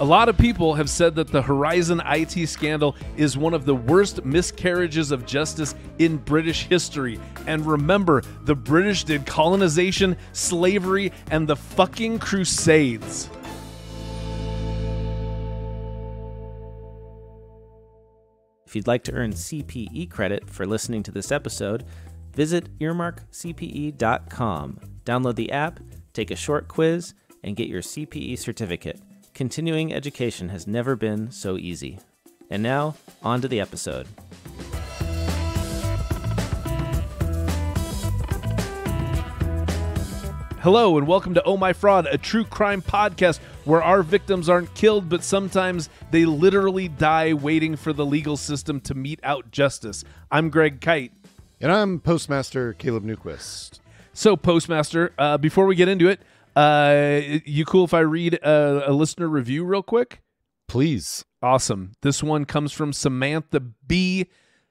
A lot of people have said that the Horizon IT scandal is one of the worst miscarriages of justice in British history. And remember, the British did colonization, slavery, and the fucking Crusades. If you'd like to earn CPE credit for listening to this episode, visit earmarkcpe.com. Download the app, take a short quiz, and get your CPE certificate. Continuing education has never been so easy. And now, on to the episode. Hello, and welcome to Oh My Fraud, a true crime podcast where our victims aren't killed, but sometimes they literally die waiting for the legal system to mete out justice. I'm Greg Kyte. And I'm Postmaster Caleb Newquist. So, Postmaster, uh, before we get into it, uh, you cool if I read a, a listener review real quick? Please. Awesome. This one comes from Samantha B.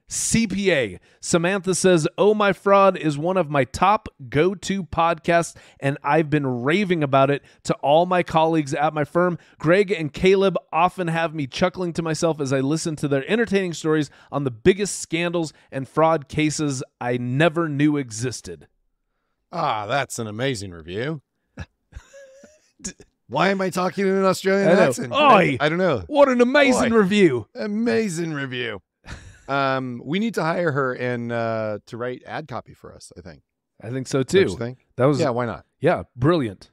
CPA. Samantha says, Oh My Fraud is one of my top go to podcasts, and I've been raving about it to all my colleagues at my firm. Greg and Caleb often have me chuckling to myself as I listen to their entertaining stories on the biggest scandals and fraud cases I never knew existed. Ah, that's an amazing review. Why am I talking in an Australian I accent? Oi. I, I don't know. What an amazing Boy. review. Amazing review. um, we need to hire her and uh, to write ad copy for us. I think. I think so too. think? That was, Yeah. yeah, Why not? Yeah, brilliant.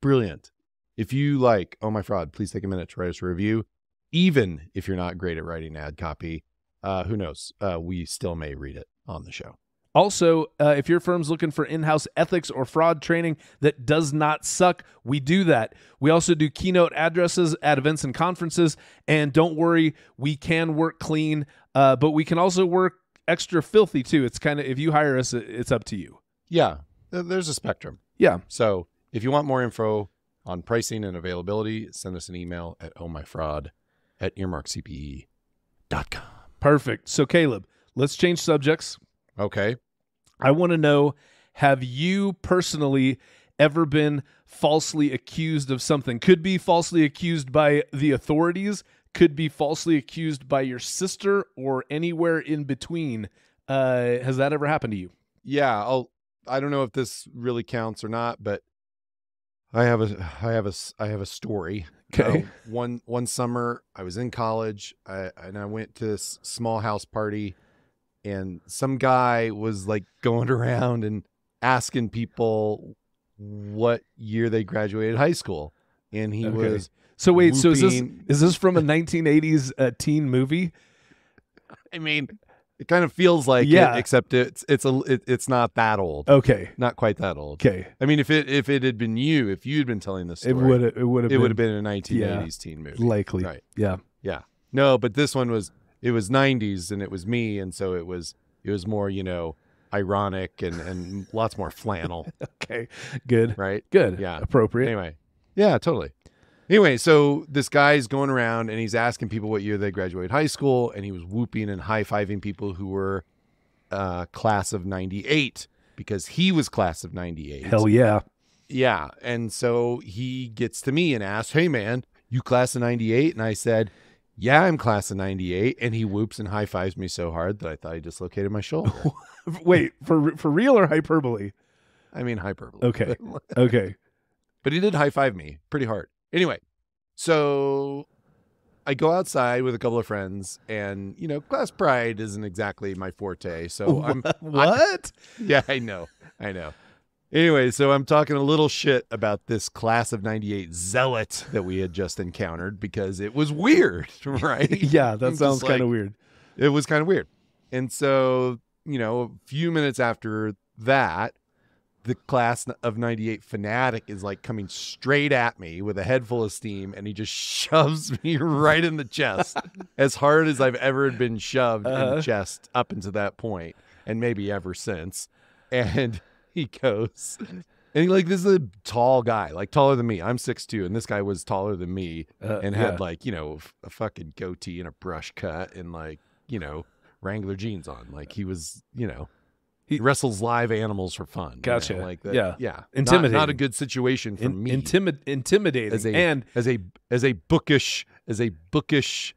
Brilliant. If you like, oh my fraud, please take a minute to write us a review. Even if you're not great at writing ad copy, uh, who knows? Uh, we still may read it on the show. Also, uh, if your firm's looking for in house ethics or fraud training that does not suck, we do that. We also do keynote addresses at events and conferences. And don't worry, we can work clean, uh, but we can also work extra filthy too. It's kind of, if you hire us, it's up to you. Yeah, there's a spectrum. Yeah. So if you want more info on pricing and availability, send us an email at ohmyfraud at earmarkcpe.com. Perfect. So, Caleb, let's change subjects. Okay. I want to know have you personally ever been falsely accused of something? Could be falsely accused by the authorities, could be falsely accused by your sister, or anywhere in between. Uh, has that ever happened to you? Yeah, I'll I don't know if this really counts or not, but I have a I have a I have a story. Okay. Uh, one one summer I was in college I, and I went to this small house party and some guy was like going around and asking people what year they graduated high school and he Okay. was So wait, so is this is this from a 1980s uh, teen movie? I mean it kind of feels like Yeah. it, except it's it's a it, it's not that old. Okay, Not quite that old. okay, I mean, if it if it had been you, if you'd been telling this story, it would it would have it been, would have been a 1980s teen movie, likely, right? yeah. Yeah, no, but this one was it was 90s and it was me, and so it was it was more you know ironic and and lots more flannel, Okay, good, right? good, Yeah. appropriate. Anyway, yeah, totally. Anyway, so this guy's going around and he's asking people what year they graduated high school, and he was whooping and high fiving people who were uh, class of 98 because he was class of 98. Hell yeah. Yeah. And so he gets to me and asks, Hey, man, you class of 98? And I said, Yeah, I'm class of 98. And he whoops and high fives me so hard that I thought he dislocated my shoulder. Wait, for for real or hyperbole? I mean, hyperbole. Okay. Okay. but he did high five me pretty hard. Anyway, so I go outside with a couple of friends, and, you know, class pride isn't exactly my forte. So I'm, what? yeah, I know. I know. Anyway, so I'm talking a little shit about this class of 98 zealot that we had just encountered because it was weird, right? yeah, that sounds kind of like- weird. It was kind of weird. And so, you know, a few minutes after that, the class of 98 fanatic is like coming straight at me with a head full of steam and he just shoves me right in the chest as hard as I've ever been shoved in Uh-huh. the chest up until that point and maybe ever since. And he goes, and he like this is a tall guy, like taller than me. I'm 6'2", and this guy was taller than me Uh, and yeah. had like, you know, a fucking goatee and a brush cut and like, you know, Wrangler jeans on. Like he was, you know, He, wrestles live animals for fun. you know, Gotcha. like that. Yeah. yeah. Not- Not, a good situation for In, me intimid- intimidating. as a and as a as a bookish as a bookish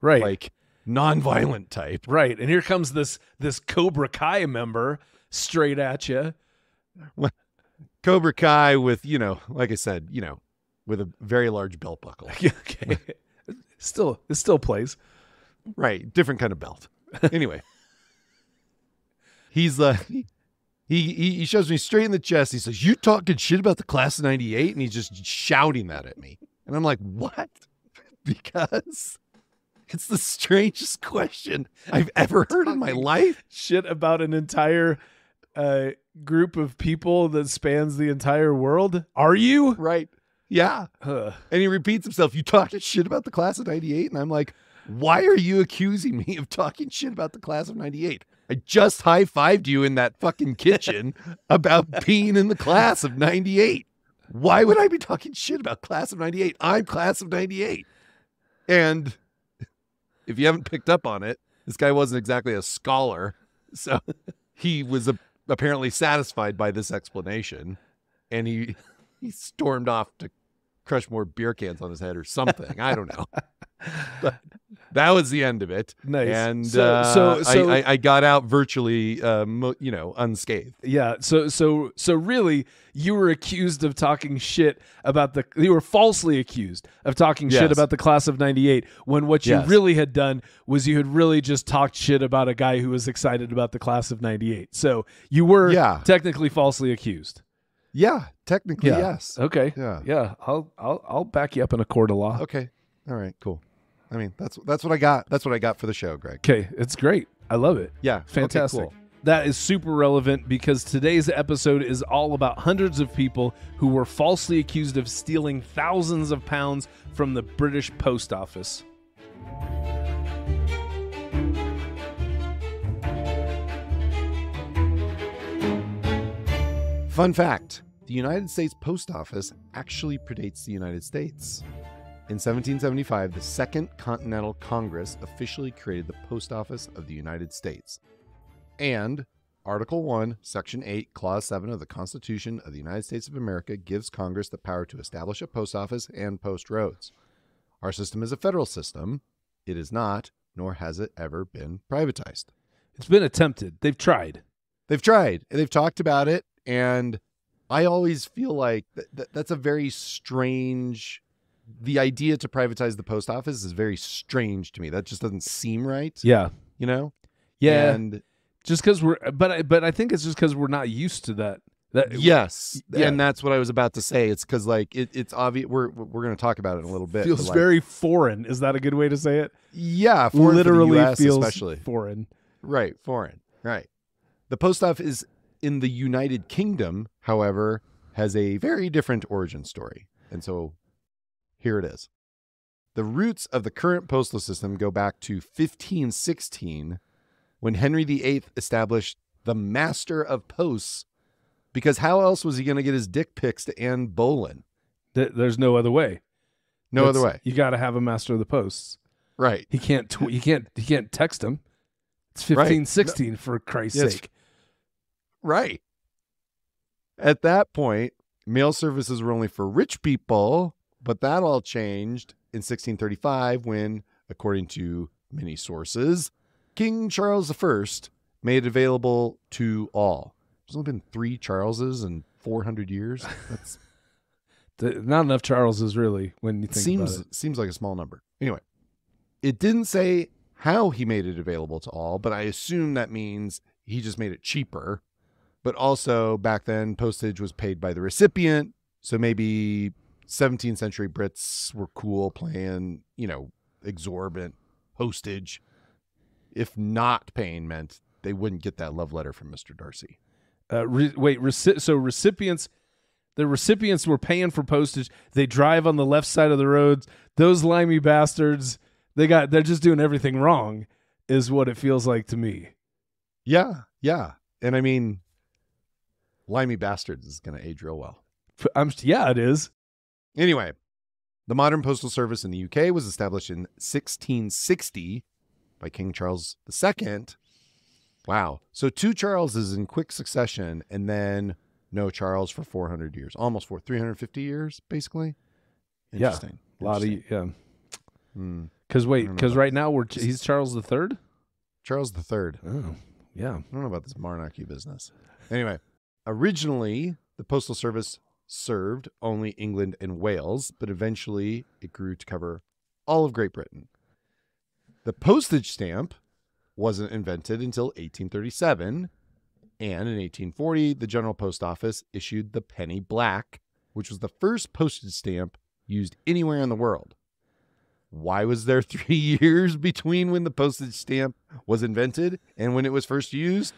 right. like non-violent type. right. And here comes this this Cobra Kai member straight at you. Cobra Kai with you know, like I said, you know, with a very large belt buckle. okay. still it still plays. Right, different kind of belt. Anyway, he's uh he, he he shows me straight in the chest. He says, "You talking shit about the class of '98?" And he's just shouting that at me, and I'm like, "What?" Because it's the strangest question I've ever heard in my life. Shit about an entire uh group of people that spans the entire world. Are you? Right? Yeah. Huh. And he repeats himself, You talking shit about the class of 98? And I'm like, Why are you accusing me of talking shit about the class of 98? I just high fived you in that fucking kitchen about being in the class of 98. Why would I be talking shit about class of 98? I'm class of 98. And if you haven't picked up on it, this guy wasn't exactly a scholar. So he was a, apparently satisfied by this explanation. And he, he stormed off to crush more beer cans on his head or something. I don't know. But that was the end of it. Nice. And So- uh, so- I- so- I, I got out virtually, mo- you know, unscathed. Yeah. So so so really, you were accused of talking shit about the. You were falsely accused of talking shit Yes. about the class of '98. When what you Yes. really had done was you had really just talked shit about a guy who was excited about the class of '98. So you were Yeah. technically falsely accused. Yeah, technically, Yeah. yes. Okay. Yeah. Yeah. I'll I'll I'll back you up in a court of law. Okay. All right. Cool. I mean, that's that's what I got. That's what I got for the show, Greg. Okay. It's great. I love it. Yeah. okay, Fantastic. cool. That is super relevant because today's episode is all about hundreds of people who were falsely accused of stealing thousands of pounds from the British Post Office. Fun fact the United States Post Office actually predates the United States. In 1775, the Second Continental Congress officially created the Post Office of the United States. And Article 1, Section 8, Clause 7 of the Constitution of the United States of America gives Congress the power to establish a post office and post roads. Our system is a federal system. It is not, nor has it ever been privatized. It's been attempted. They've tried. They've tried and they've talked about it. And I always feel like th- th- that's a very strange. The idea to privatize the post office is very strange to me. That just doesn't seem right. Yeah. You know? Yeah. And just because we're, but I, but I think it's just because we're not used to that. That yes. yeah. And that's what I was about to say. It's because, like, it, it's obvious. We're, we're going to talk about it in a little bit. feels like, very foreign. Is that a good way to say it? Yeah. Foreign for the Literally US feels especially. foreign. Right, foreign. Right. The post office in the United Kingdom, however, has a very different origin story. And so here it is. The roots of the current postal system go back to 1516 when Henry VIII established the Master of Posts because how else was he going to get his dick pics to Anne Boleyn? Th- There's no other way. No That's- other way. You got to have a master of the posts. Right. He can't. Tw- he can't. He can't text him. It's Right. fifteen sixteen for Christ's Yes. sake. Right. At that point, mail services were only for rich people, but that all changed in 1635 when, according to many sources, King Charles I made it available to all. There's only been three Charleses in 400 years. That's Not enough Charleses, really, when you think seems about it. seems like a small number. Anyway, it didn't say how he made it available to all, but I assume that means he just made it cheaper. But also back then postage was paid by the recipient, so maybe 17th century Brits were cool playing, you know, exorbitant postage. If not paying meant they wouldn't get that love letter from Mr. Darcy. Uh, re- wait, reci- so recipients, the recipients were paying for postage. They drive on the left side of the roads. Those limey bastards, they got. They're just doing everything wrong, is what it feels like to me. Yeah, yeah. And I mean, Limey Bastards is going to age real well. I'm. Yeah, it is. Anyway, the modern postal service in the UK was established in 1660 by King Charles II, Wow. So two Charleses in quick succession, and then no Charles for 400 years, almost for 350 years, basically. Yeah. Interesting. A lot of yeah. Hmm. Because wait, because right now we're he's Charles the Third. Charles the Third. Oh, yeah. I don't know about this monarchy business. Anyway, originally the Postal Service served only England and Wales, but eventually it grew to cover all of Great Britain. The postage stamp wasn't invented until 1837, and in 1840, the General Post Office issued the penny black, which was the first postage stamp used anywhere in the world. Why was there three years between when the postage stamp was invented and when it was first used?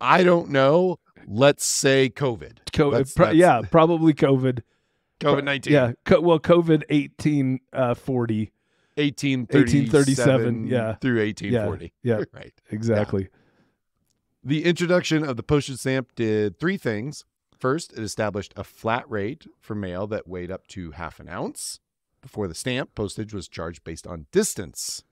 I don't know. Let's say COVID. Co- That's- pro- that's- yeah, probably COVID. COVID 19. Yeah, co- well, COVID eighteen uh, forty. 1837 1837, yeah. through 1840. Yeah, yeah. Right. Exactly. The introduction of the postage stamp did three things. First, it established a flat rate for mail that weighed up to half an ounce. Before the stamp, postage was charged based on distance.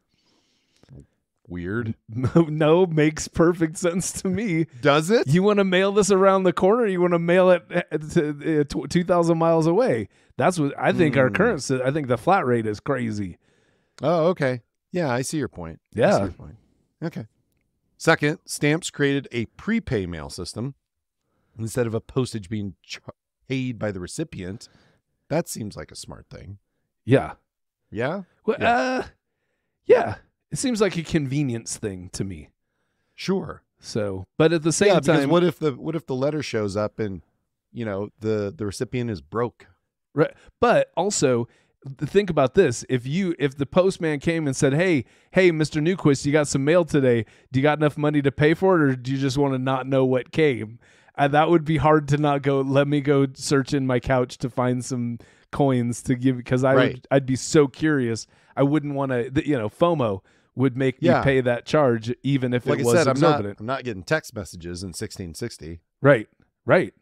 Weird. No, no, makes perfect sense to me. Does it? You want to mail this around the corner? You want to mail it uh, to, uh, two thousand miles away? That's what I think. Our Hmm. current, I think the flat rate is crazy. Oh, okay. Yeah, I see your point. Yeah. your point. Okay. Second, stamps created a prepay mail system instead of a postage being ch- paid by the recipient. That seems like a smart thing. Yeah. Yeah. Well, Yeah. uh, yeah. It seems like a convenience thing to me. Sure. So, but at the same yeah, time, what if the what if the letter shows up and you know the the recipient is broke? Right. But also think about this. If you if the postman came and said, Hey, hey, Mr. Newquist, you got some mail today. Do you got enough money to pay for it or do you just want to not know what came? Uh, that would be hard to not go, let me go search in my couch to find some coins to give because I Right. would I'd be so curious. I wouldn't want to you know, FOMO would make Yeah. me pay that charge even if Like it I was said, I'm not. I'm not getting text messages in 1660. Right, right.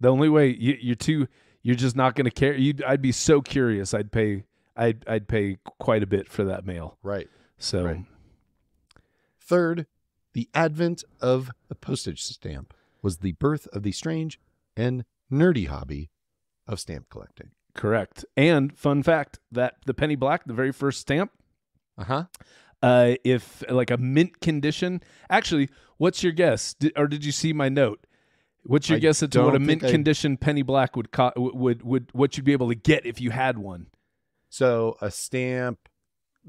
The only way you, you're too, you're just not going to care. You, I'd be so curious. I'd pay, I'd, I'd pay quite a bit for that mail. Right. So, Right. Third, the advent of the postage stamp was the birth of the strange and nerdy hobby of stamp collecting. correct. And fun fact that the penny black, the very first stamp, Uh-huh. Uh, if like a mint condition, actually, what's your guess? Did, or did you see my note? What's your I guess as to what a mint I- condition penny black would, co- would, would, would, what you'd be able to get if you had one? So a stamp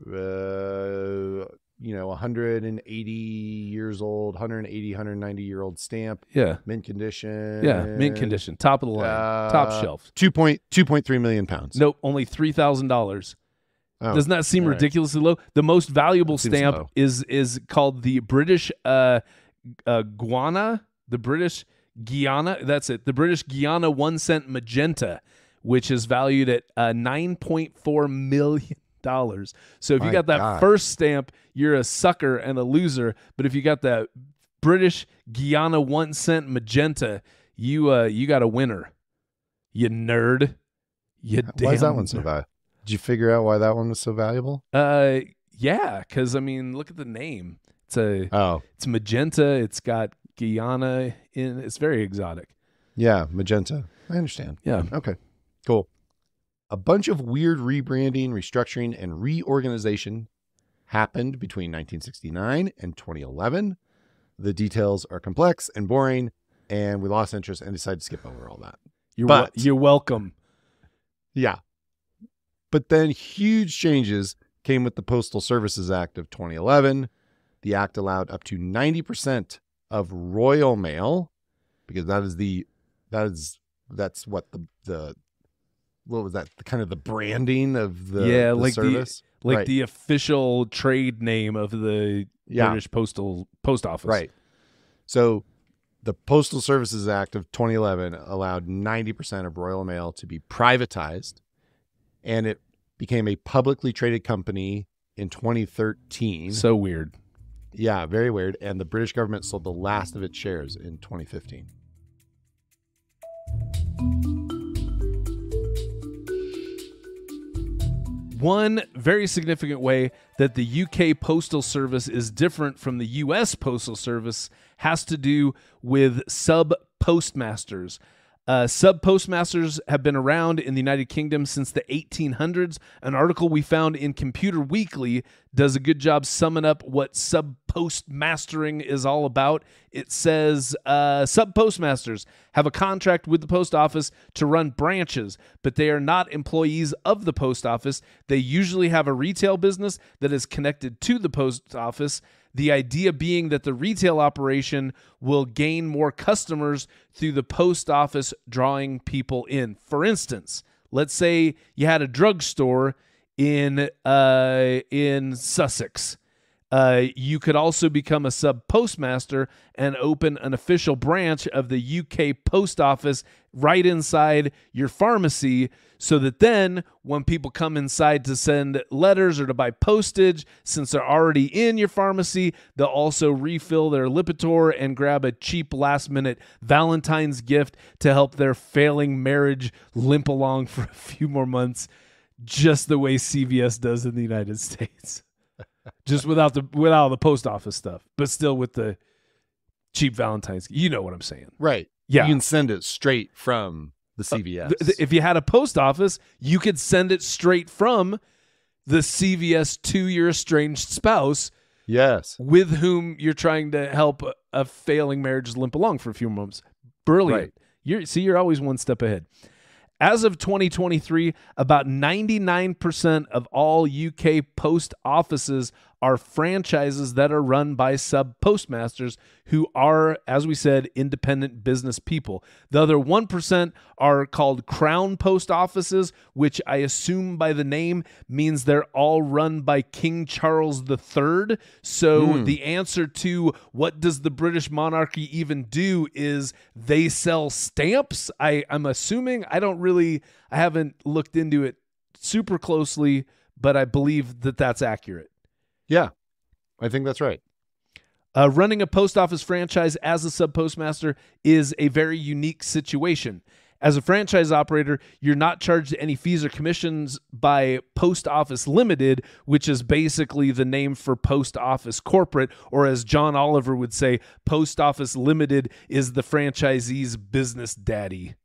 uh you know 180 years old 180 190 year old stamp Yeah. mint condition Yeah. Mint condition. Top of the line. top Uh, shelf. 2.2.3 million pounds Nope. Only $3,000. Oh, Doesn't that seem right. ridiculously low? The most valuable stamp low. is is called the British uh, uh, Guiana, the British Guiana. That's it. The British Guiana one cent magenta, which is valued at uh, nine point four million dollars. So if you got that God. first stamp, you're a sucker and a loser. But if you got that British Guiana one cent magenta, you uh, you got a winner. You nerd. You why is that one so nerd. Did you figure out why that one was so valuable Uh, yeah, because I mean, look at the name. It's a oh it's magenta. It's got Guiana in. It's very exotic. yeah magenta i understand Yeah. okay cool a bunch of weird rebranding restructuring and reorganization happened between 1969 and 2011 the details are complex and boring and we lost interest and decided to skip over all that You're wel- But- you're welcome. Yeah. But then huge changes came with the Postal Services Act of 2011. The act allowed up to 90% of royal mail because that is the that is that's what the the what was that the kind of the branding of the, Yeah, the like the- Like Right. the official trade name of the yeah British postal post office. right so the Postal Services Act of 2011 allowed 90% of royal mail to be privatized and it became a publicly traded company in 2013 So weird. Yeah, very weird. And the British government sold the last of its shares in 2015. One very significant way that the UK Postal Service is different from the US Postal Service has to do with sub postmasters. Uh, sub postmasters have been around in the United Kingdom since the 1800s. An article we found in Computer Weekly does a good job summing up what sub postmastering is all about. It says uh, sub postmasters have a contract with the post office to run branches, but they are not employees of the post office. They usually have a retail business that is connected to the post office. The idea being that the retail operation will gain more customers through the post office drawing people in. For instance, let's say you had a drugstore in uh, in Sussex. Uh, you could also become a sub postmaster and open an official branch of the UK post office right inside your pharmacy so that then when people come inside to send letters or to buy postage, since they're already in your pharmacy, they'll also refill their Lipitor and grab a cheap last minute Valentine's gift to help their failing marriage limp along for a few more months, just the way CVS does in the United States just without the without the post office stuff, but still with the cheap Valentine's. You know what I'm saying? Right. Yeah. You can send it straight from the uh, CVS. Th- th- if you had a post office, you could send it straight from the CVS to your estranged spouse yes. with whom you're trying to help a, a failing marriage limp along for a few months. Brilliant. Right. You're see, you're always one step ahead. As of 2023, about 99% of all UK post offices are franchises that are run by sub postmasters who are, as we said, independent business people. The other 1% are called crown post offices, which I assume by the name means they're all run by King Charles III. So hmm. the answer to what does the British monarchy even do is they sell stamps. I, I'm assuming, I don't really, I haven't looked into it super closely, but I believe that that's accurate. Yeah. I think that's right. Uh, running a post office franchise as a sub postmaster is a very unique situation. As a franchise operator, you're not charged any fees or commissions by Post Office Limited, which is basically the name for Post Office Corporate, or as John Oliver would say, Post Office Limited is the franchisee's business daddy.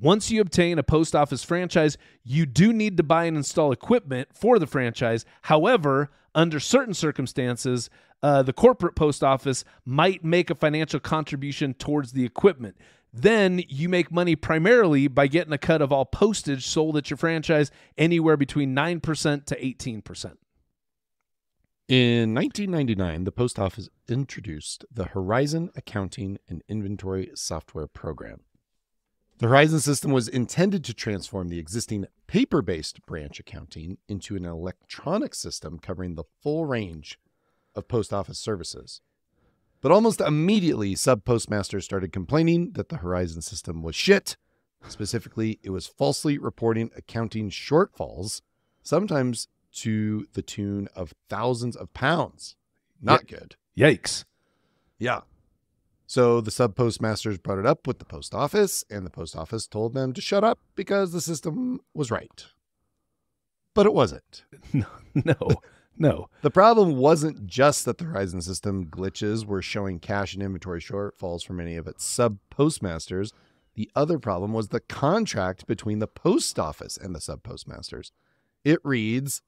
Once you obtain a post office franchise, you do need to buy and install equipment for the franchise. However, under certain circumstances, uh, the corporate post office might make a financial contribution towards the equipment. Then you make money primarily by getting a cut of all postage sold at your franchise, anywhere between 9% to 18%. In 1999, the post office introduced the Horizon Accounting and Inventory Software Program. The Horizon system was intended to transform the existing paper based branch accounting into an electronic system covering the full range of post office services. But almost immediately, sub postmasters started complaining that the Horizon system was shit. Specifically, it was falsely reporting accounting shortfalls, sometimes to the tune of thousands of pounds. Not good. Yikes. Yeah. So the sub postmasters brought it up with the post office, and the post office told them to shut up because the system was right. But it wasn't. No, no, no. The problem wasn't just that the Horizon system glitches were showing cash and inventory shortfalls for many of its sub postmasters. The other problem was the contract between the post office and the sub postmasters. It reads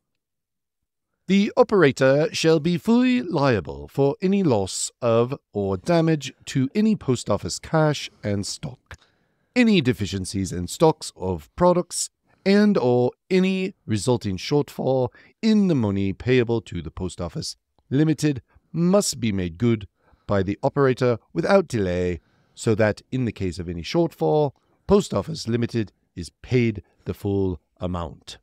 The operator shall be fully liable for any loss of or damage to any post office cash and stock, any deficiencies in stocks of products, and or any resulting shortfall in the money payable to the post office limited must be made good by the operator without delay so that in the case of any shortfall post office limited is paid the full amount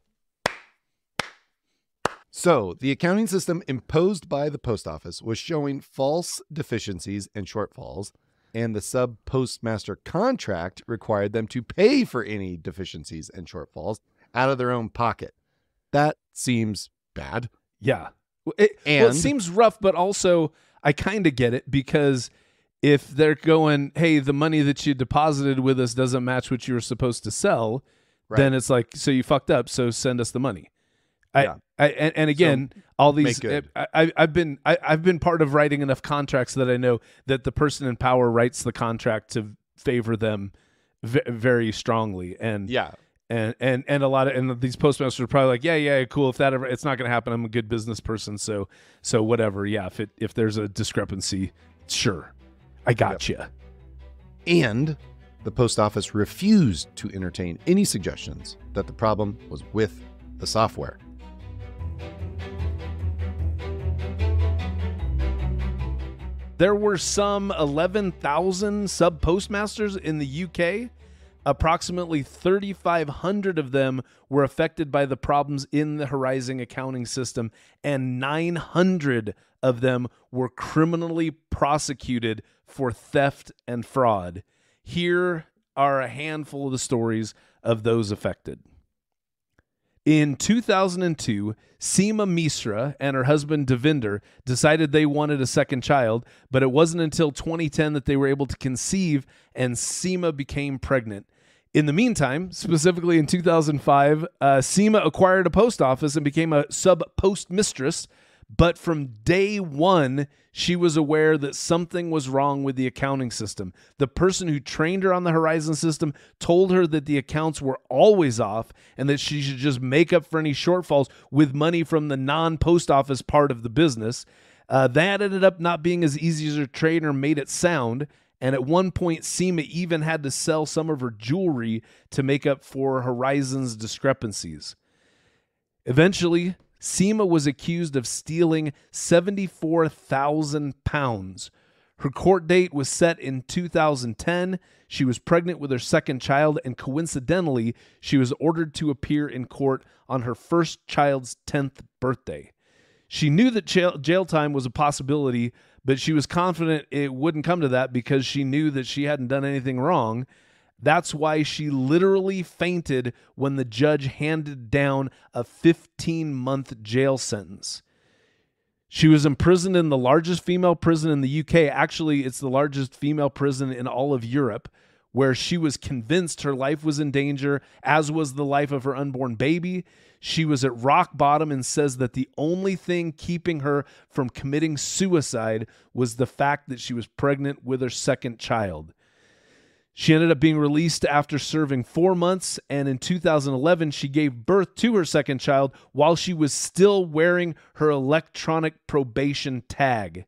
so the accounting system imposed by the post office was showing false deficiencies and shortfalls and the sub postmaster contract required them to pay for any deficiencies and shortfalls out of their own pocket. That seems bad. Yeah. Well, It, well, it seems rough, but also I kind of get it because if they're going, hey, the money that you deposited with us doesn't match what you were supposed to sell, then it's like, so you fucked up, so send us the money. I, Yeah. I and, and again, all these. I, I, I've been I, I've been part of writing enough contracts that I know that the person in power writes the contract to favor them v- very strongly, and Yeah. and and and a lot of and these postmasters are probably like, yeah, yeah, cool. If that ever, it's not going to happen. I'm a good business person, so so whatever. Yeah, if it if there's a discrepancy, sure, I got you. And the post office refused to entertain any suggestions that the problem was with the software. There were some 11,000 sub postmasters in the UK. Approximately 3,500 of them were affected by the problems in the Horizon accounting system, and 900 of them were criminally prosecuted for theft and fraud. Here are a handful of the stories of those affected. In 2002, Seema Misra and her husband Devinder decided they wanted a second child, but it wasn't until 2010 that they were able to conceive and Seema became pregnant. In the meantime, specifically in 2005, uh, Seema acquired a post office and became a sub post mistress. But from day one, she was aware that something was wrong with the accounting system. The person who trained her on the Horizon system told her that the accounts were always off and that she should just make up for any shortfalls with money from the non post office part of the business. Uh, that ended up not being as easy as her trainer made it sound. And at one point, Seema even had to sell some of her jewelry to make up for Horizon's discrepancies. Eventually, Seema was accused of stealing 74,000 pounds. Her court date was set in 2010. She was pregnant with her second child, and coincidentally, she was ordered to appear in court on her first child's 10th birthday. She knew that jail, jail time was a possibility, but she was confident it wouldn't come to that because she knew that she hadn't done anything wrong. That's why she literally fainted when the judge handed down a 15 month jail sentence. She was imprisoned in the largest female prison in the UK. Actually, it's the largest female prison in all of Europe, where she was convinced her life was in danger, as was the life of her unborn baby. She was at rock bottom and says that the only thing keeping her from committing suicide was the fact that she was pregnant with her second child. She ended up being released after serving four months, and in 2011, she gave birth to her second child while she was still wearing her electronic probation tag.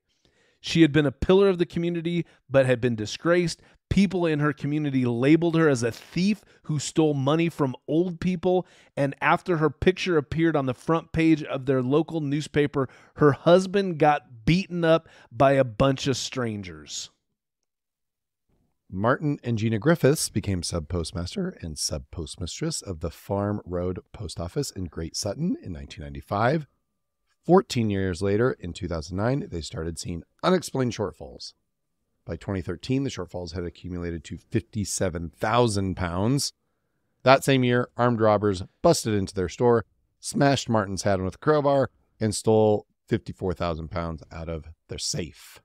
She had been a pillar of the community, but had been disgraced. People in her community labeled her as a thief who stole money from old people. And after her picture appeared on the front page of their local newspaper, her husband got beaten up by a bunch of strangers. Martin and Gina Griffiths became sub postmaster and sub postmistress of the Farm Road Post Office in Great Sutton in 1995. 14 years later, in 2009, they started seeing unexplained shortfalls. By 2013, the shortfalls had accumulated to 57,000 pounds. That same year, armed robbers busted into their store, smashed Martin's hat with a crowbar, and stole 54,000 pounds out of their safe.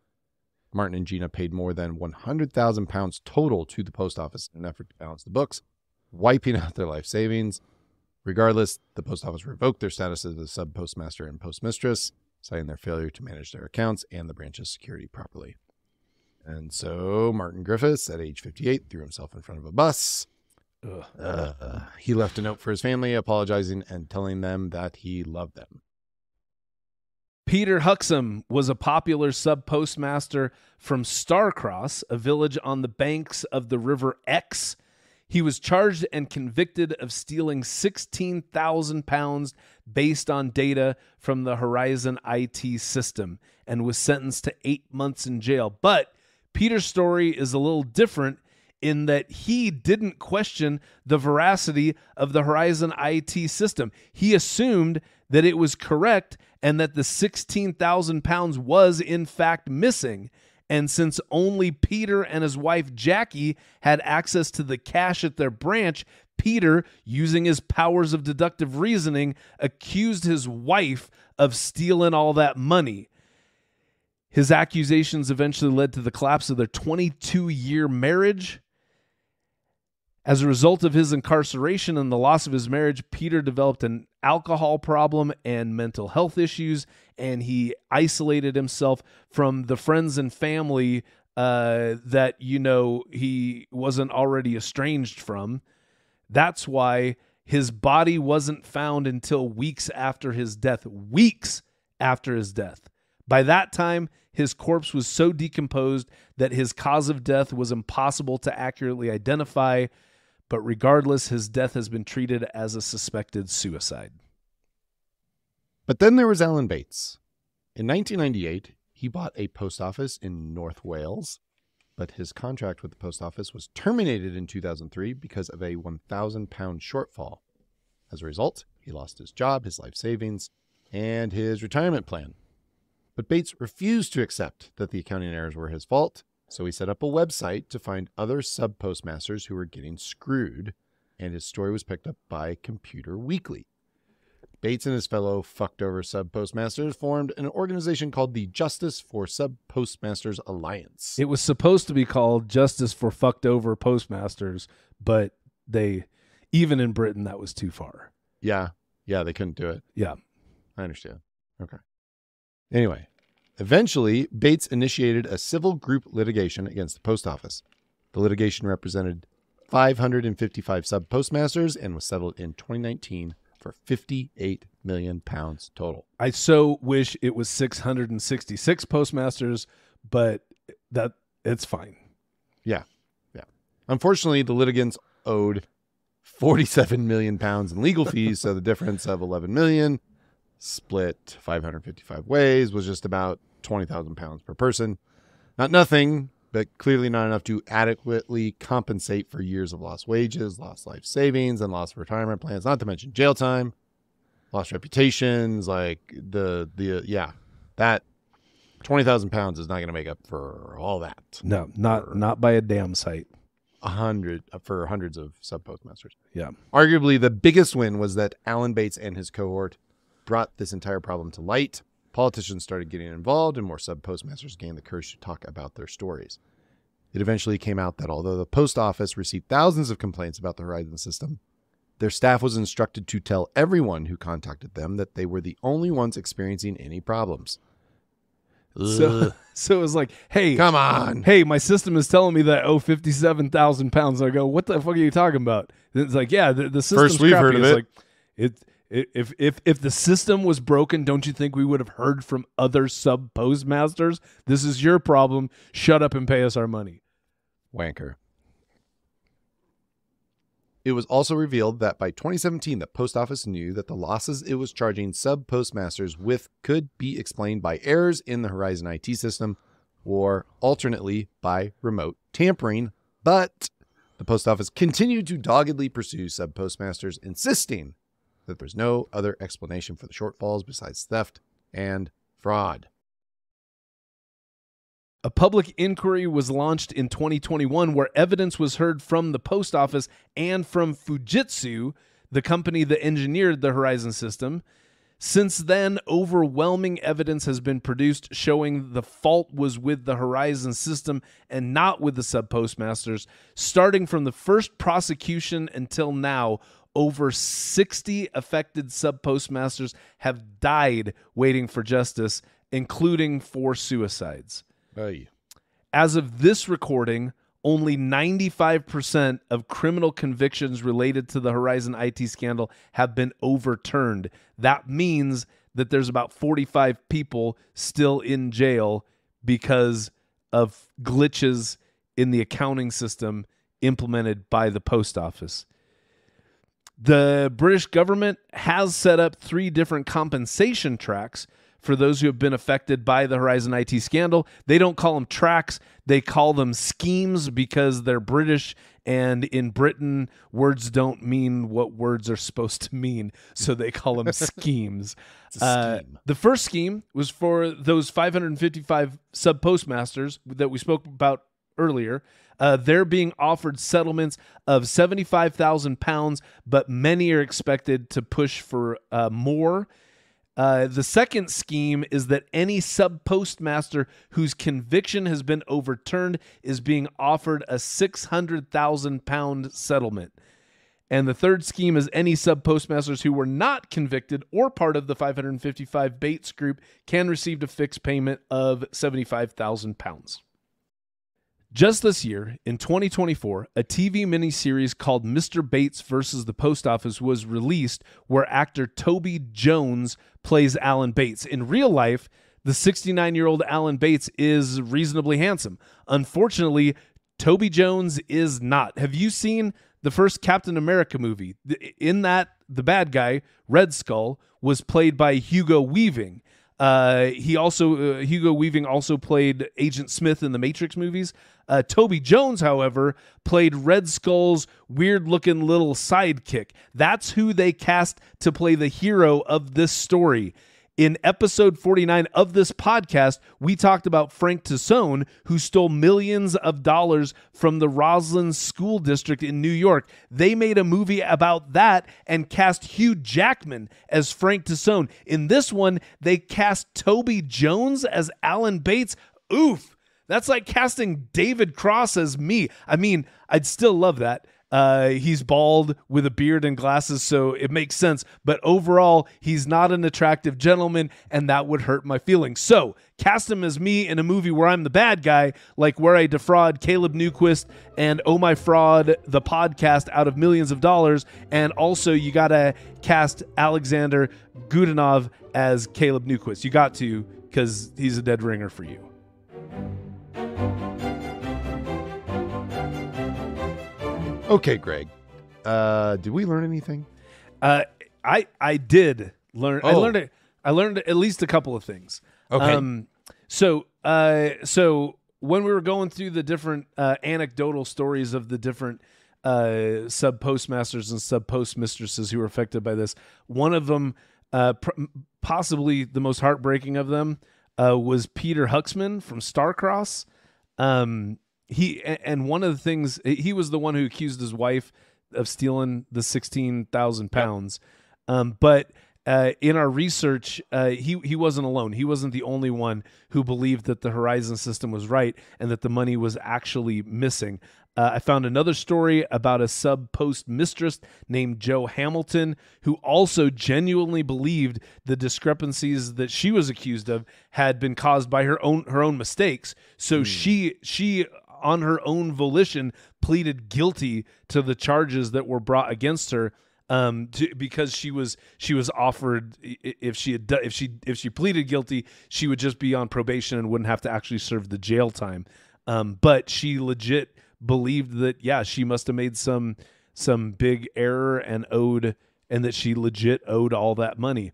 Martin and Gina paid more than 100,000 pounds total to the post office in an effort to balance the books, wiping out their life savings. Regardless, the post office revoked their status as a sub postmaster and postmistress, citing their failure to manage their accounts and the branch's security properly. And so Martin Griffiths, at age 58, threw himself in front of a bus. Ugh. Uh, he left a note for his family, apologizing and telling them that he loved them. Peter Huxham was a popular sub postmaster from Starcross, a village on the banks of the River Exe. He was charged and convicted of stealing 16,000 pounds based on data from the Horizon IT system and was sentenced to eight months in jail. But Peter's story is a little different in that he didn't question the veracity of the Horizon IT system. He assumed that it was correct and that the 16,000 pounds was in fact missing. And since only Peter and his wife Jackie had access to the cash at their branch, Peter, using his powers of deductive reasoning, accused his wife of stealing all that money. His accusations eventually led to the collapse of their 22 year marriage. As a result of his incarceration and the loss of his marriage, Peter developed an alcohol problem and mental health issues, and he isolated himself from the friends and family uh, that, you know, he wasn't already estranged from. That's why his body wasn't found until weeks after his death. Weeks after his death. By that time, his corpse was so decomposed that his cause of death was impossible to accurately identify. But regardless, his death has been treated as a suspected suicide. But then there was Alan Bates. In 1998, he bought a post office in North Wales, but his contract with the post office was terminated in 2003 because of a 1,000 pound shortfall. As a result, he lost his job, his life savings, and his retirement plan. But Bates refused to accept that the accounting errors were his fault, so he set up a website to find other sub postmasters who were getting screwed, and his story was picked up by Computer Weekly. Bates and his fellow fucked over sub postmasters formed an organization called the Justice for Sub Postmasters Alliance. It was supposed to be called Justice for Fucked Over Postmasters, but they, even in Britain, that was too far. yeah, yeah, they couldn't do it. Yeah. I understand. Okay. Anyway, eventually, Bates initiated a civil group litigation against the post office. The litigation represented 555 sub postmasters and was settled in 2019 for 58 million pounds total. I so wish it was 666 postmasters, but that it's fine. Yeah. Yeah. Unfortunately, the litigants owed 47 million pounds in legal fees, so the difference of 11 million split 555 ways was just about 20,000 pounds per person. Not nothing, but clearly not enough to adequately compensate for years of lost wages, lost life savings, and lost retirement plans, not to mention jail time, lost reputations, like the the yeah, that 20,000 pounds is not going to make up for all that. No, not not by a damn sight. A hundred uh, for hundreds of sub postmasters. Yeah. Arguably, the biggest win was that Alan Bates and his cohort brought this entire problem to light. Politicians started getting involved, and more sub postmasters gained the courage to talk about their stories. It eventually came out that although the post office received thousands of complaints about the Horizon system, their staff was instructed to tell everyone who contacted them that they were the only ones experiencing any problems. So, so it was like, hey, Come on. hey, my system is telling me that oh, I owe fifty seven thousand pounds. I go, what the fuck are you talking about? And it's like, yeah, the, the system's First we've crappy. heard of It's it. Like, it, if if if the system was broken, don't you think we would have heard from other sub postmasters? This is your problem. Shut up and pay us our money. Wanker. It was also revealed that by 2017, the post office knew that the losses it was charging sub postmasters with could be explained by errors in the Horizon IT system or alternately by remote tampering, but the post office continued to doggedly pursue sub postmasters, insisting that there's no other explanation for the shortfalls besides theft and fraud. A public inquiry was launched in 2021 where evidence was heard from the post office and from Fujitsu, the company that engineered the Horizon system. Since then, overwhelming evidence has been produced showing the fault was with the Horizon system and not with the sub postmasters. Starting from the first prosecution until now, over 60 affected sub postmasters have died waiting for justice, including four suicides. Ay. As of this recording, only 95% of criminal convictions related to the Horizon IT scandal have been overturned. That means that there's about 45 people still in jail because of glitches in the accounting system implemented by the post office. The British government has set up three different compensation tracks for those who have been affected by the Horizon IT scandal. They don't call them tracks, they call them schemes because they're British. And in Britain, words don't mean what words are supposed to mean. So they call them schemes. Uh, the first scheme was for those 555 sub postmasters that we spoke about earlier. Uh, they're being offered settlements of 75,000 pounds, but many are expected to push for uh, more. Uh, the second scheme is that any sub postmaster whose conviction has been overturned is being offered a 600,000 pound settlement. And the third scheme is any sub postmasters who were not convicted or part of the 555 Bates group can receive a fixed payment of 75,000 pounds. Just this year, in 2024, a TV miniseries called Mr. Bates versus the Post Office was released where actor Toby Jones plays Alan Bates. In real life, the 69 year old Alan Bates is reasonably handsome. Unfortunately, Toby Jones is not. Have you seen the first Captain America movie? In that, the bad guy, Red Skull, was played by Hugo Weaving. Uh, he also uh, Hugo Weaving also played Agent Smith in the Matrix movies. Uh, Toby Jones, however, played Red Skull's weird-looking little sidekick. That's who they cast to play the hero of this story. In episode 49 of this podcast, we talked about Frank Tassone, who stole millions of dollars from the Roslyn School District in New York. They made a movie about that and cast Hugh Jackman as Frank Tassone. In this one, they cast Toby Jones as Alan Bates. Oof. That's like casting David Cross as me. I mean, I'd still love that. Uh, he's bald with a beard and glasses, so it makes sense. But overall, he's not an attractive gentleman, and that would hurt my feelings. So cast him as me in a movie where I'm the bad guy, like where I defraud Caleb Newquist and Oh My Fraud, the podcast, out of millions of dollars. And also, you got to cast Alexander Godunov as Caleb Newquist. You got to, because he's a dead ringer for you. Okay, Greg. Uh, did we learn anything? Uh, I I did learn. I Oh. learned it. I learned at least a couple of things. Okay. Um, so uh, so when we were going through the different uh, anecdotal stories of the different uh, sub postmasters and sub postmistresses who were affected by this, one of them, uh, pr- possibly the most heartbreaking of them, uh, was Peter Huxman from Starcross. Um, he and one of the things he was the one who accused his wife of stealing the sixteen thousand pounds. Um, but uh, in our research, uh, he he wasn't alone. He wasn't the only one who believed that the Horizon system was right and that the money was actually missing. Uh, I found another story about a sub post mistress named Jo Hamilton who also genuinely believed the discrepancies that she was accused of had been caused by her own her own mistakes. So she she on her own volition pleaded guilty to the charges that were brought against her um to, because she was she was offered if she had if she if she pleaded guilty she would just be on probation and wouldn't have to actually serve the jail time. Um but she legit believed that yeah she must have made some some big error and owed and that she legit owed all that money.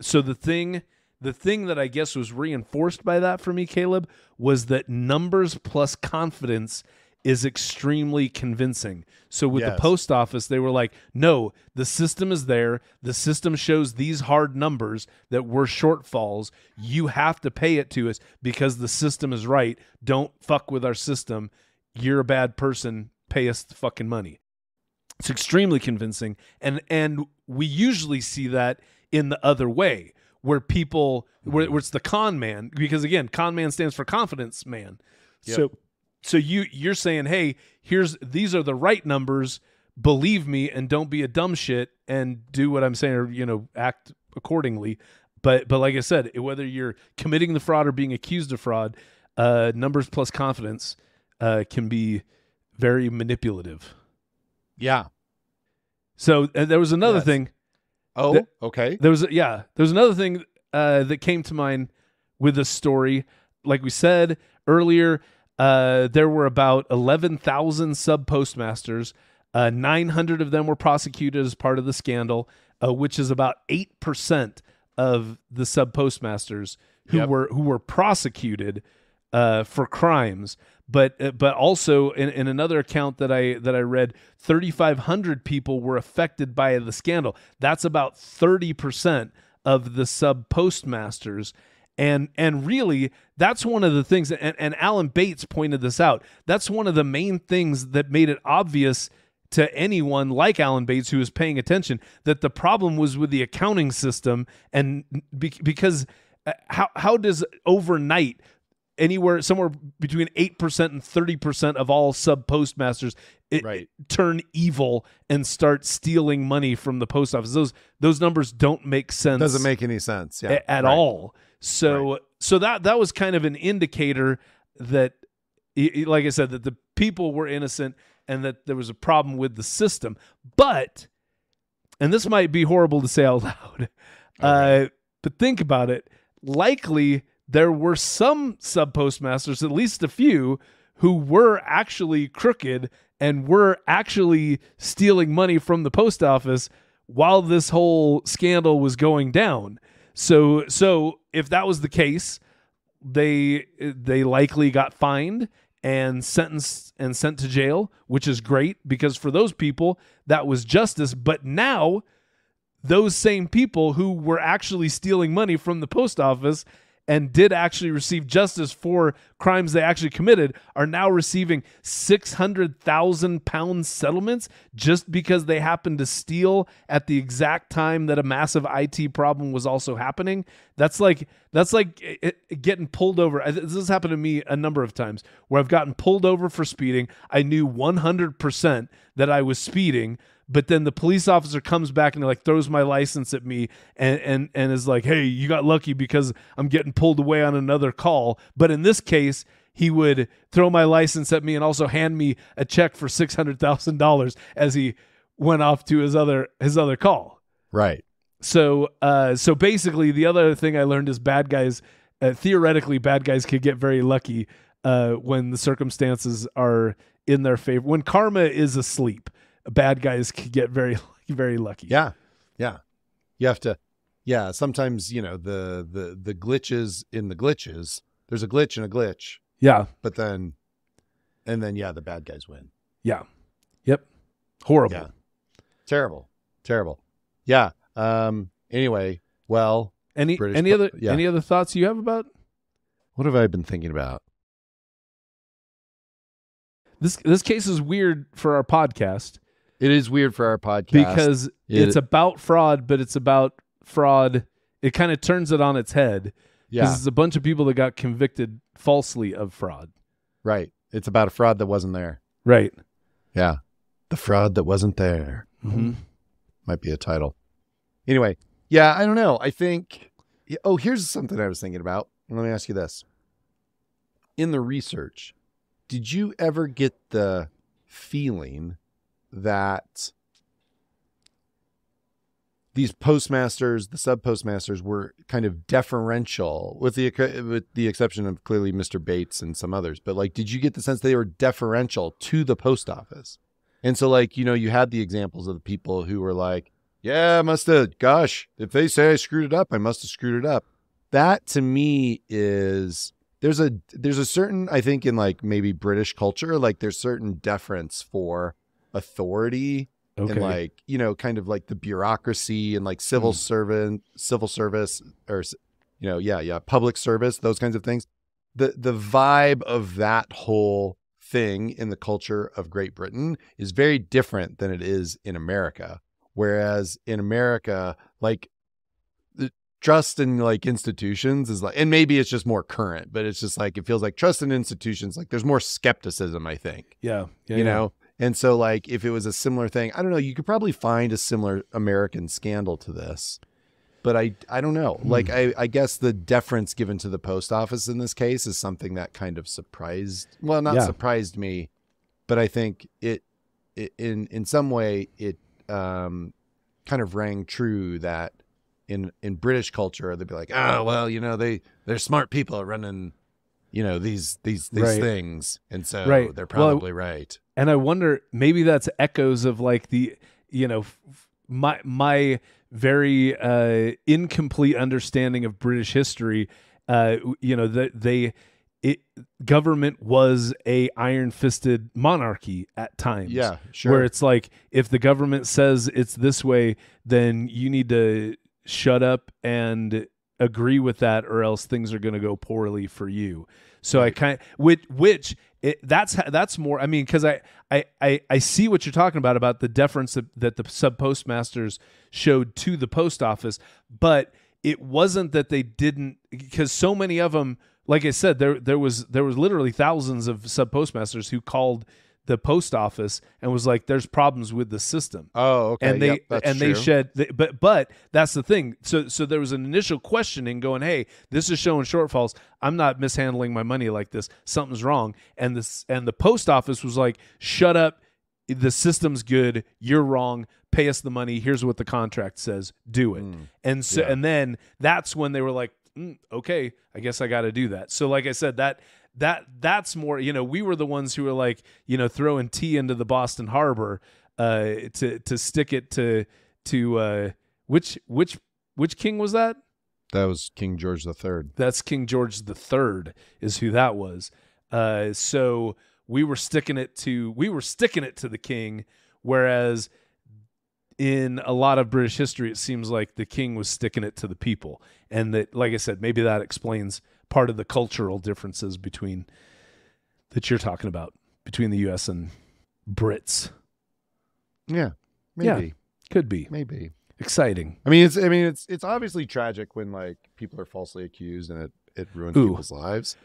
So the thing the thing that I guess was reinforced by that for me, Caleb, was that numbers plus confidence is extremely convincing. So with the post office, they were like, no, the system is there. The system shows these hard numbers that were shortfalls. You have to pay it to us because the system is right. Don't fuck with our system. You're a bad person. Pay us the fucking money. It's extremely convincing, and and we usually see that in the other way, where people where, where it's the con man, because again, con man stands for confidence man. So so you you're saying, hey, here's these are the right numbers. Believe me, and don't be a dumb shit, and do what I'm saying, or you know, act accordingly. But but like I said, whether you're committing the fraud or being accused of fraud, uh, numbers plus confidence uh, can be very manipulative. Yeah. So uh, there was another Yes. thing. Oh, The- okay. There was yeah. There was another thing uh, that came to mind with this story. Like we said earlier, uh, there were about eleven thousand sub postmasters. Uh, Nine hundred of them were prosecuted as part of the scandal, uh, which is about eight percent of the sub postmasters who Yep. were who were prosecuted uh, for crimes. But uh, but also in, in another account that I that I read, thirty five hundred people were affected by the scandal. That's about thirty percent of the sub postmasters. And and really, that's one of the things. And, and Alan Bates pointed this out. That's one of the main things that made it obvious to anyone like Alan Bates who was paying attention that the problem was with the accounting system and be, because uh, how how does overnight anywhere somewhere between 8% and 30% of all sub postmasters it, Right. turn evil and start stealing money from the post office those those numbers don't make sense Doesn't make any sense. Yeah. a- at Right. all. So so that that was kind of an indicator that like I said that the people were innocent and that there was a problem with the system. But and this might be horrible to say out loud. Uh but think about it. Likely there were some sub postmasters, at least a few, who were actually crooked and were actually stealing money from the post office while this whole scandal was going down. So so if that was the case, they they likely got fined and sentenced and sent to jail, which is great because for those people that was justice, but now those same people who were actually stealing money from the post office and did actually receive justice for crimes they actually committed are now receiving 600,000 pound settlements just because they happened to steal at the exact time that a massive IT problem was also happening. That's like that's like it, it- getting pulled over. This has happened to me a number of times where I've gotten pulled over for speeding. I knew 100% that I was speeding, but then the police officer comes back and like throws my license at me and and and is like, "Hey, you got lucky because I'm getting pulled away on another call." But in this case, he would throw my license at me and also hand me a check for six hundred thousand dollars as he went off to his other his other call. Right. So uh, so basically, the other thing I learned is bad guys. Uh, theoretically, bad guys could get very lucky uh, when the circumstances are in their favor. When karma is asleep, bad guys could get very very lucky. Yeah. Yeah. You have to yeah, sometimes, you know, the the the glitches in the glitches. There's a glitch in a glitch, yeah, but then and then yeah, the bad guys win. yeah, yep. Horrible. Yeah. Terrible. Terrible. Yeah. Um anyway, well, Any British any other yeah. any other thoughts you have about what have I been thinking about? this? This case is weird for our podcast It is weird for our podcast because It- it's about fraud, but it's about fraud. It kind of turns it on its head because yeah, it's a bunch of people that got convicted falsely of fraud. right. It's about a fraud that wasn't there. Right. Yeah. The fraud that wasn't there. Mm-hmm. might be a title. Anyway, yeah, I don't know. I think. Oh, here's something I was thinking about. Let me ask you this: In the research, did you ever get the feeling that these postmasters, the sub postmasters, were kind of deferential, with the with the exception of clearly Mr. Bates and some others? But like, did you get the sense they were deferential to the post office? And so, like, you know, you had the examples of the people who were like, yeah, I must have, gosh, if they say I screwed it up, I must have screwed it up. That to me is there's a there's a certain I think in like maybe British culture, like there's certain deference for authority Okay. and like you know kind of like the bureaucracy and like civil Mm. servant civil service or you know yeah yeah public service those kinds of things the the vibe of that whole thing in the culture of Great Britain is very different than it is in America whereas in America like the trust in like institutions is like and maybe it's just more current but it's just like it feels like trust in institutions like there's more skepticism I think yeah. yeah. you yeah. know and so like if it was a similar thing i don't know you could probably find a similar american scandal to this but i i don't know Hmm. like i i guess the deference given to the post office in this case is something that kind of surprised well not Yeah. surprised me but i think it, it in in some way it um kind of rang true that in in british culture they'd be like oh well you know they they're smart people running you know these these these Right. things and so Right. they're Well, probably right and I wonder maybe that's echoes of like the you know my my very uh incomplete understanding of British history uh you know that they it government was a iron-fisted monarchy at times Yeah, sure. where it's like if the government says it's this way then you need to shut up and agree with that or else things are going to go poorly for you. So I kind of, which which it, that's that's more I mean cuz I, I I I see what you're talking about about the deference that, that the sub postmasters showed to the post office, but it wasn't that they didn't because so many of them like I said there there was there was literally thousands of sub postmasters who called the post office and was like there's problems with the system. Oh, okay. and they Yep, and they true. shed they, but but that's the thing. So so there was an initial questioning going hey this is showing shortfalls. I'm not mishandling my money like this. Something's wrong. And this and the post office was like shut up. The system's good. You're wrong. Pay us the money. Here's what the contract says. Do it. Mm. and so Yeah. and then that's when they were like mm, okay. I guess i got to do that. So like i said that that that's more you know we were the ones who were like you know throwing tea into the boston harbor uh to to stick it to to uh which which which king was that? That was King George the Third. that's king george the third is who that was. Uh so we were sticking it to we were sticking it to the king whereas in a lot of british history it seems like the king was sticking it to the people. And that like i said maybe that explains part of the cultural differences between that you're talking about between the us and brits Yeah, Yeah. maybe, could be maybe. exciting I mean, it's I mean, it's it's obviously tragic when like people are falsely accused and it it ruins Ooh. people's lives.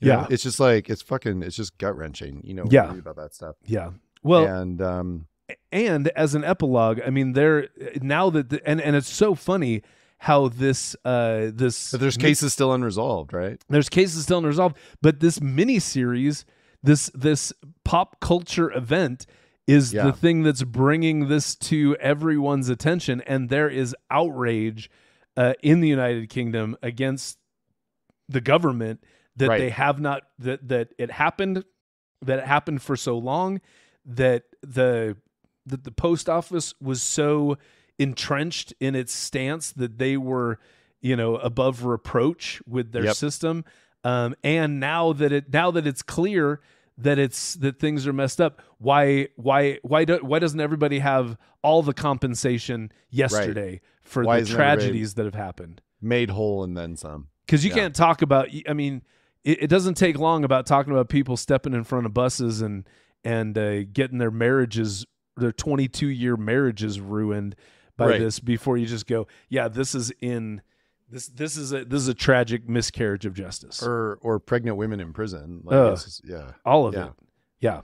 You know, Yeah. it's just like it's fucking it's just gut wrenching. You know, Yeah. about that stuff. yeah well and um, and as an epilogue i mean there now that the, and and it's so funny how this uh this but there's cases still unresolved, right? there's cases still unresolved but this mini series this this pop culture event is Yeah. the thing that's bringing this to everyone's attention and there is outrage uh, in the united kingdom against the government that Right. they have not that that it happened that it happened for so long that the that the post office was so entrenched in its stance that they were you know above reproach with their Yep. system um, and now that it now that it's clear that it's that things are messed up why why why do, why doesn't everybody have all the compensation yesterday for Why the tragedies that have happened Made whole and then some. because you Yeah. can't talk about i mean it, it doesn't take long about talking about people stepping in front of buses and and uh, getting their marriages their 22 year marriages ruined by Right. this before you just go yeah this is in this this is a this is a tragic miscarriage of justice Or or pregnant women in prison. Like, Ugh. it's just- yeah. all of yeah. it yeah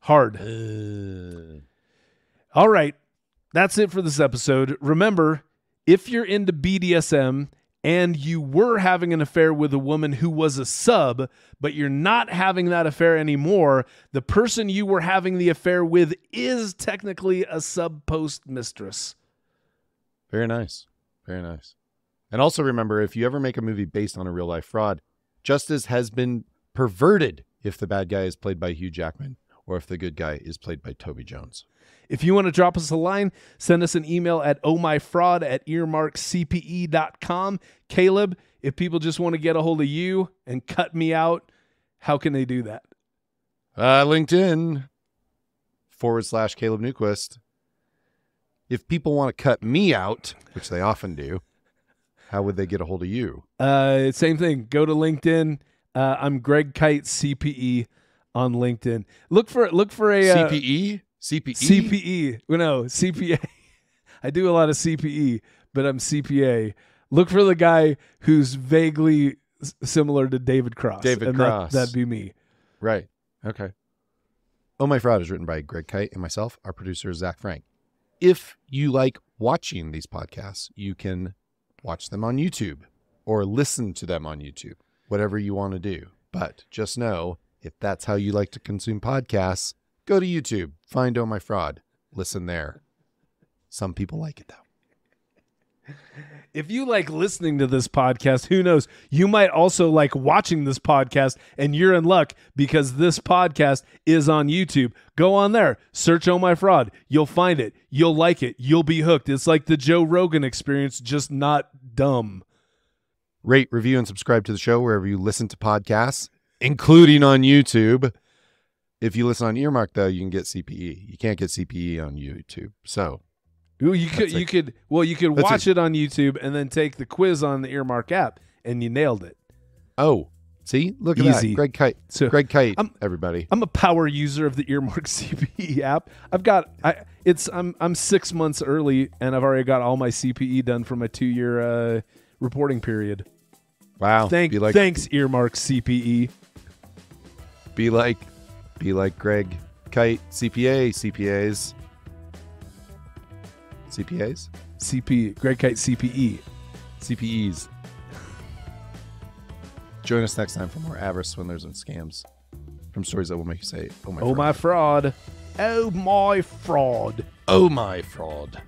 hard Uh, All right. That's it for this episode. Remember, if you're into BDSM and you were having an affair with a woman who was a sub, but you're not having that affair anymore, the person you were having the affair with is technically a sub post mistress. Very nice. Very nice. And also remember if you ever make a movie based on a real life fraud, justice has been perverted if the bad guy is played by Hugh Jackman or if the good guy is played by Toby Jones. If you want to drop us a line, send us an email at ohmyfraud at earmarkcpe.com. Caleb, if people just want to get a hold of you and cut me out, how can they do that? Uh, LinkedIn forward slash Caleb Newquist. If people want to cut me out, which they often do, how would they get a hold of you? Uh, same thing. Go to LinkedIn. Uh, I'm Greg Kyte CPE on LinkedIn. Look for look for a uh, CPE? CPE? CPE. Well, no CPA. I do a lot of CPE, but I'm CPA. Look for the guy who's vaguely similar to David Cross. David and that- Cross. that'd be me. Right. Okay. Oh My Fraud is written by Greg Kyte and myself. Our producer is Zach Frank. If you like watching these podcasts, you can watch them on YouTube or listen to them on YouTube, whatever you want to do. But just know if that's how you like to consume podcasts, go to YouTube, find Oh My Fraud, listen there. Some people like it though. If you like listening to this podcast, who knows? You might also like watching this podcast, and you're in luck because this podcast is on YouTube. Go on there, search Oh My Fraud. You'll find it. You'll like it. You'll be hooked. It's like the Joe Rogan experience, just not dumb. Rate, review, and subscribe to the show wherever you listen to podcasts, including on YouTube. If you listen on Earmark, though, you can get CPE. You can't get CPE on YouTube. So Well, you could you could well you could watch it on YouTube and then take the quiz on the Earmark app and you nailed it. Oh, see, look at Easy. that, Greg Kyte. So Greg Kyte, I'm- everybody. I'm a power user of the Earmark CPE app. I've got I it's I'm I'm six months early and I've already got all my CPE done for my two year uh, reporting period. Wow. Thank like, thanks Earmark. CPE. be like, be like Greg Kyte, CPA, CPAs, CPAs, CP Greg Kyte. CPE. CPEs. Join us next time for more avarice, swindlers, and scams from stories that will make you say, "Oh my, Oh fraud. my fraud. Oh my fraud. oh my fraud."